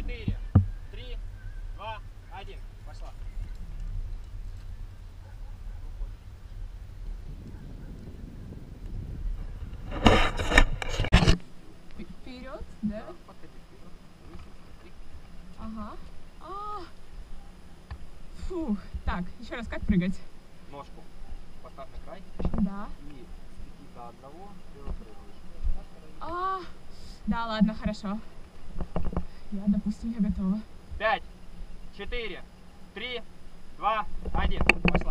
четыре, три, два, один. Пошла. Вперед, да? Ага. А -а -а. Фу. Так, еще раз, как прыгать? Ножку поставь на край. Да. И до одного, и прыгаешь. А, да, ладно, хорошо. Да, допустим, я готова. Пять, четыре, три, два, один. Пошла.